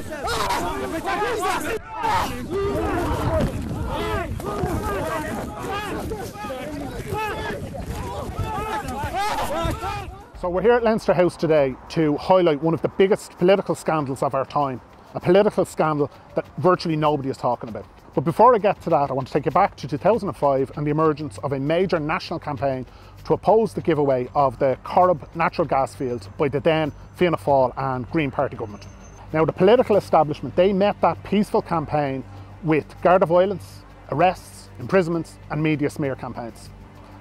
So we're here at Leinster House today to highlight one of the biggest political scandals of our time, a political scandal that virtually nobody is talking about. But before I get to that, I want to take you back to 2005 and the emergence of a major national campaign to oppose the giveaway of the Corrib natural gas field by the then Fianna Fáil and Green Party government. Now the political establishment, they met that peaceful campaign with Garda violence, arrests, imprisonments and media smear campaigns.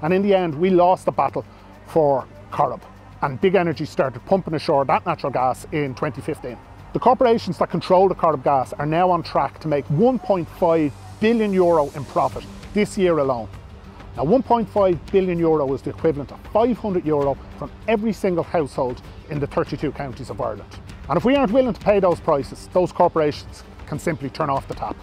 And in the end, we lost the battle for Corrib and Big Energy started pumping ashore that natural gas in 2015. The corporations that control the Corrib gas are now on track to make 1.5 billion euro in profit this year alone. Now 1.5 billion euro is the equivalent of 500 euro from every single household in the 32 counties of Ireland. And if we aren't willing to pay those prices, those corporations can simply turn off the tap.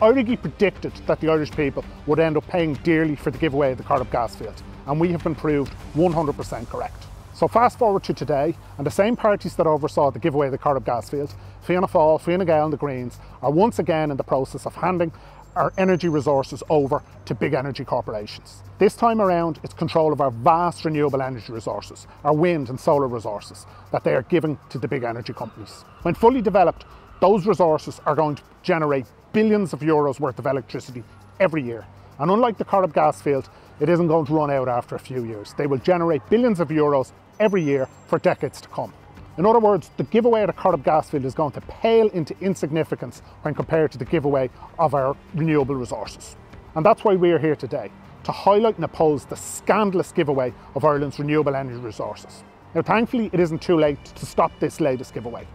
Éirígí predicted that the Irish people would end up paying dearly for the giveaway of the Corrib gas field, and we have been proved 100% correct. So fast forward to today, and the same parties that oversaw the giveaway of the Corrib gas field, Fianna Fáil, Fine Gael and the Greens, are once again in the process of handing our energy resources over to big energy corporations. This time around, it's control of our vast renewable energy resources, our wind and solar resources, that they are giving to the big energy companies. When fully developed, those resources are going to generate billions of euros worth of electricity every year. And unlike the Corrib gas field, it isn't going to run out after a few years. They will generate billions of euros every year for decades to come. In other words, the giveaway of the Corrib gas field is going to pale into insignificance when compared to the giveaway of our renewable resources. And that's why we're here today, to highlight and oppose the scandalous giveaway of Ireland's renewable energy resources. Now thankfully it isn't too late to stop this latest giveaway,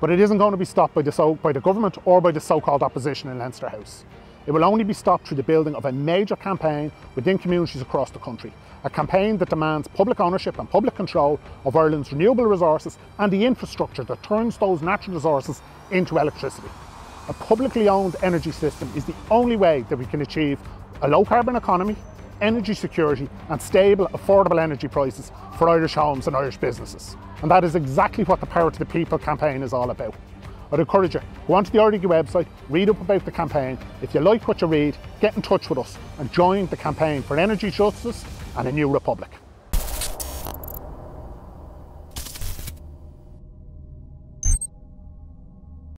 but it isn't going to be stopped by the, so, by the government or by the so-called opposition in Leinster House. It will only be stopped through the building of a major campaign within communities across the country, a campaign that demands public ownership and public control of Ireland's renewable resources and the infrastructure that turns those natural resources into electricity. A publicly owned energy system is the only way that we can achieve a low carbon economy, energy security and stable, affordable energy prices for Irish homes and Irish businesses. And that is exactly what the Power to the People campaign is all about. I'd encourage you, to go onto the Éirígí website, read up about the campaign. If you like what you read, get in touch with us and join the campaign for energy justice and a new republic.